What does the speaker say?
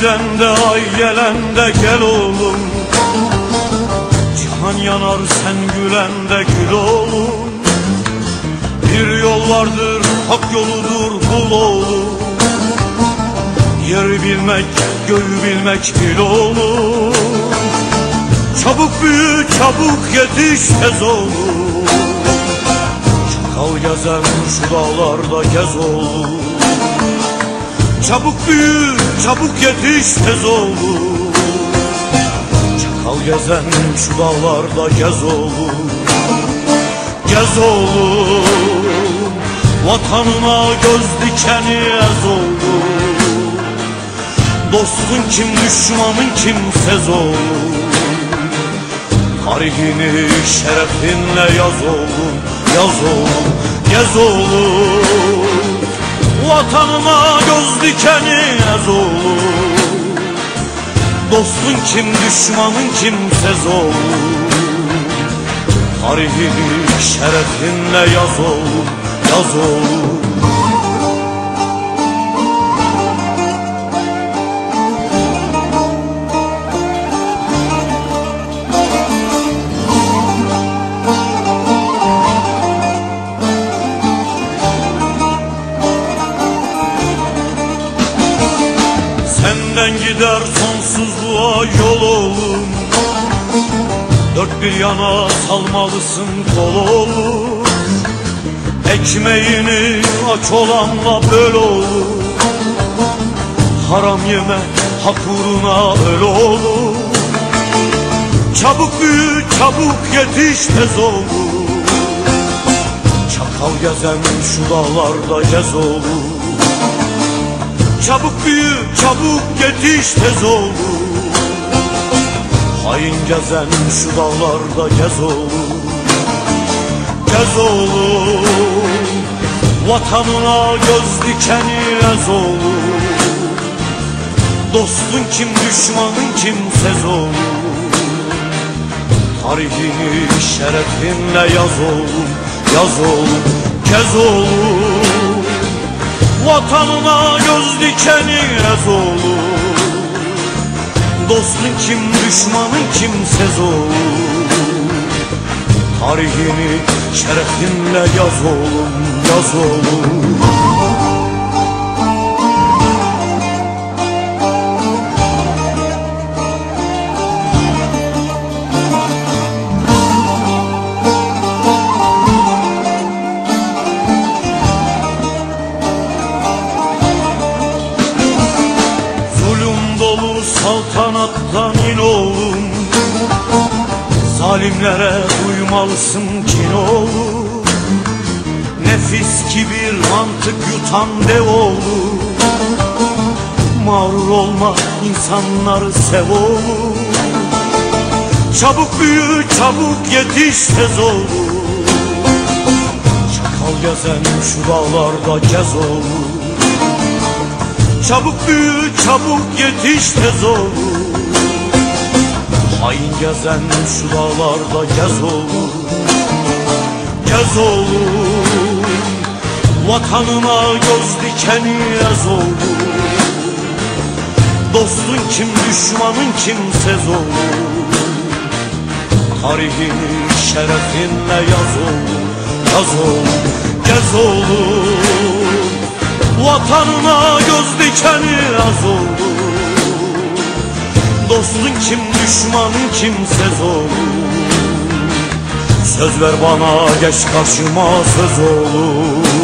Giden de ay gelen de gel oğlum. Cihan yanar sen gülen de gül oğlum. Bir yol vardır hak yoludur kul oğlum. Yeri bilmek göğü bilmek bil oğlum. Çabuk büyü çabuk yetiş tez oğlum. Çakal gezen şu dağlarda gez oğlum Çabuk büyü, çabuk yetiş tez oğlum Çakal gezen şu dağlarda gez oğlum Gez oğlum Vatanına göz dikeni ez oğlum Dostun kim, düşmanın kim sez oğlum Tarihini şerefinle yaz oğlum, yaz oğlum, gez oğlum Vatanıma göz dikeni ez oğlum Dostun kim düşmanın kimsez oğlum Tarihini şerefinle yaz oğlum yaz oğlum gider sonsuzluğa yol oğlum. Dört bir yana salmalısın kol oğlum. Ekmeğini aç olanla böl oğlum. Haram yeme hak uğruna öl oğlum. Çabuk büyü çabuk yetiş tez oğlum. Çakal gezen şu dağlarda gez oğlum Çabuk büyü, çabuk yetiş tez oğlum Hain gezen şu dağlarda gez oğlum Gez oğlum Vatanına göz dikeni ez oğlum Dostun kim, düşmanın kim sez oğlum Tarihini şerefinle yaz oğlum, yaz oğlum, gez oğlum Vatanına göz dikeni ez oğlum Dostun kim düşmanın kimsez oğlum Tarihini şerefinle yaz oğlum yaz oğlum saltanattan in oğlum Zalimlere uymalısın kin oğlum. Nefis kibir mantık yutan dev oğlum. Mağrur olma insanları sev oğlum. Çabuk büyü çabuk yetiş tez oğlum. Çakal gezen şu dağlarda gez oğlum Çabuk büyü çabuk yetiş tez oğlum Hain gezen şu dağlarda gez oğlum. Gez oğlum. Vatanına göz dikeni ez oğlum. Dostun kim düşmanın kimsez oğlum Tarihini şerefinle yaz oğlum Yaz oğlum gez oğlum Vatanına göz dikeni az oğlum Dostun kim düşmanın kimsez oğlum Söz ver bana geç karşıma söz oğlum